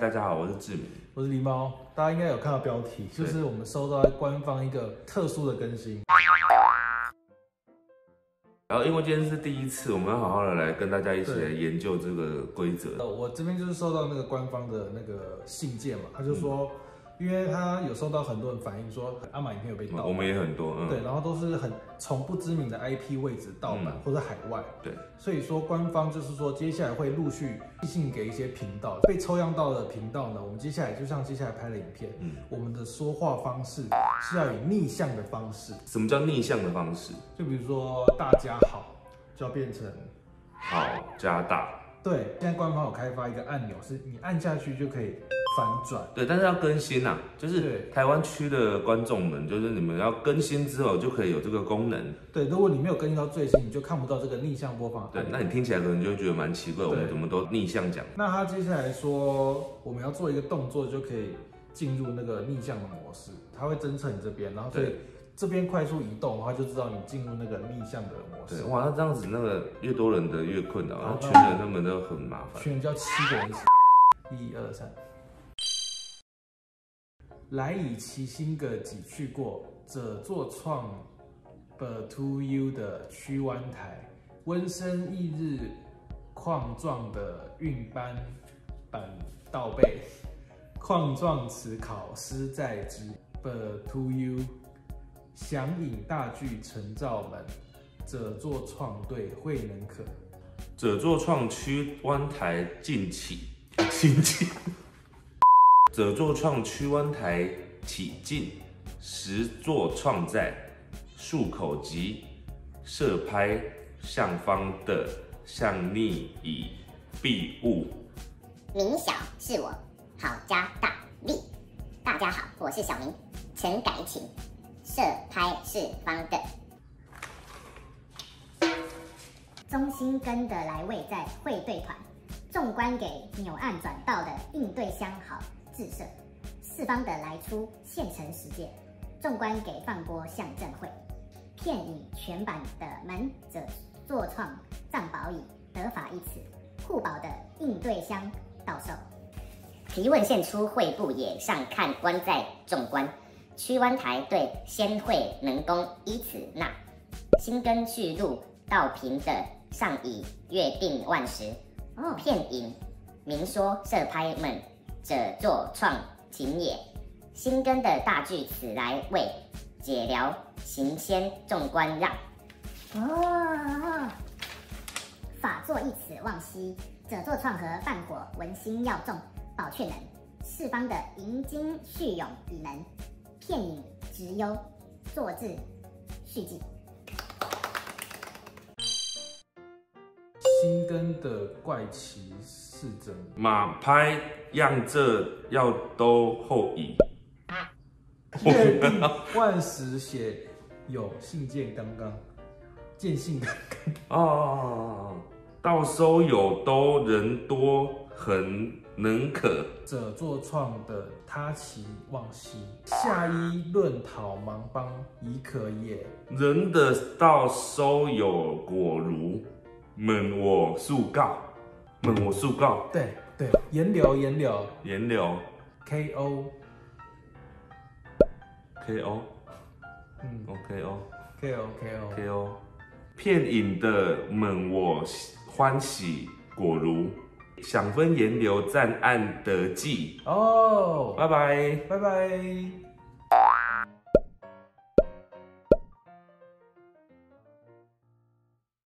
大家好，我是志明。我是狸猫，大家应该有看到标题，就是我们收到官方一个特殊的更新。然后因为今天是第一次，我们要好好的来跟大家一起来研究这个规则。呃，我这边就是收到那个官方的那个信件嘛，他就说，因为他有收到很多人反映说阿玛影片有被盗版，我们也很多，嗯，对，然后都是很从不知名的 IP 位置盗版、嗯。或者海外，对，所以说官方就是说接下来会陆续寄信给一些频道，被抽样到的频道呢，我们接下来就像接下来拍的影片，嗯。我们的说话方式是要以逆向的方式，什么叫逆向的方式？就比如说大家好，就要变成好加大，对，现在官方有开发一个按钮，是你按下去就可以反转。对，但是要更新呐、就是台湾区的观众们，就是你们要更新之后就可以有这个功能。对，如果你没有更新到最新，你就看不到这个逆向播放。对，那你听起来可能就觉得蛮奇怪，我们怎么都逆向讲？那他接下来说，我们要做一个动作就可以进入那个逆向的模式，它会侦测你这边，然后所以对这边快速移动的话，就知道你进入那个逆向的模式。对，哇，那这样子那个越多人的越困扰，然后好群人他们都很麻烦。群人叫七个人一起，一二三。来以其心个己去过，者作创本 to you 的曲湾台，温生翌日矿状的运班板倒背，矿状词考师在之，本 to you 响引大具陈兆门，者作创对慧能可。者作创曲湾台近起，近起。者作创区湾台起近，实作创在漱口及射拍上方的向逆以避物。明小是我，好加大力。大家好，我是小明，陈改请，射拍是方的。中心跟的来位在汇队团，纵观给扭按转道的应对相好自射，四方的来出现成实践，纵观给放波向正会，片影全版的门者坐创藏宝椅得法一词，护宝的应对相到手。提问献出会部也上看官在纵观，区湾台对先会能攻依此纳，新根去路道平的上以约定万时，哦，片影明说射拍们者作创情也，新根的大句此来为解聊行先纵观让，哦。法作一此望西，者作创和半果文心要重，保确能。四方的银金蓄勇以能，片影直优，作字续记。新根的怪奇是真，马拍样这要都后倚，约定万时写有信件刚刚，见信刚哦，到收有都人多很能可，者作创的他其望西，下一论讨盲邦已可也。人的到收有果如，问我速告，问我速告，对对，颜流颜流颜流 K O，K O 嗯。O K O K O K O，K O，片影的问我欢喜果如，想分颜流赞案得计，哦，拜拜。拜拜。